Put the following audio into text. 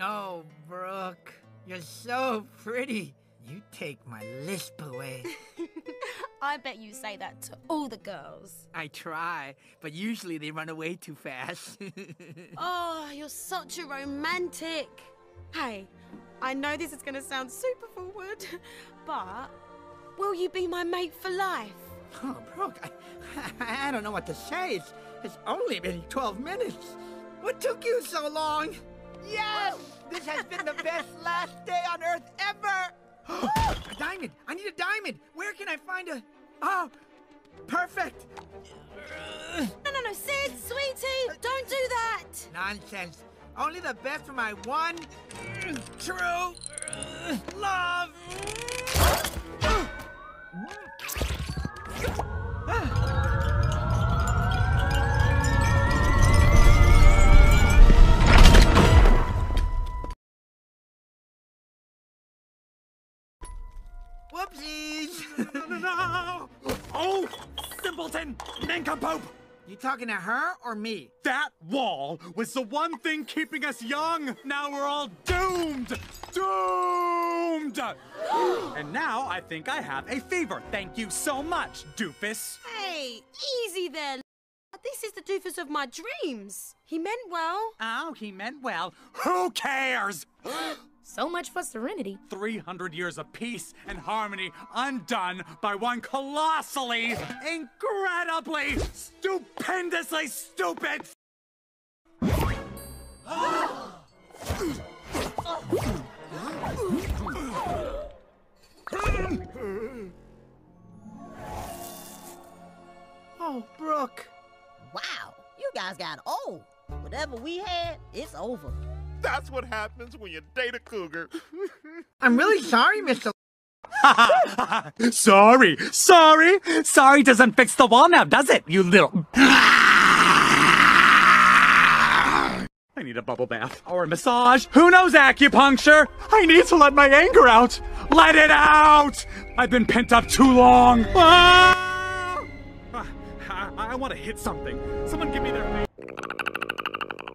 Oh, Brooke, you're so pretty. You take my lisp away. I bet you say that to all the girls. I try, but usually they run away too fast. Oh, you're such a romantic. Hey, I know this is gonna sound super forward, but will you be my mate for life? oh, Brooke, I, I don't know what to say. It's, it's only been 12 minutes. What took you so long? Yes! This has been the best last day on Earth ever! a diamond! I need a diamond! Where can I find a... Oh, perfect! No, no, no, Sid, sweetie, don't do that. Nonsense. Only the best for my one true love. Whoopsies! No! No, no, no! Oh, simpleton! Nincompoop! You talking to her or me? That wall was the one thing keeping us young. Now we're all doomed! Doomed! and now I think I have a fever. Thank you so much, doofus. Hey, easy there. This is the doofus of my dreams. He meant well. Oh, he meant well. Who cares? So much for serenity. 300 years of peace and harmony undone by one colossally, incredibly, stupendously stupid. Oh, Brooke. Wow, you guys got old. Whatever we had, it's over. That's what happens when you date a cougar. I'm really sorry, Mr. sorry, sorry, sorry doesn't fix the wall now, does it, you little. I need a bubble bath or a massage. Who knows acupuncture? I need to let my anger out. Let it out! I've been pent up too long. Ah! I, I want to hit something. Someone give me their.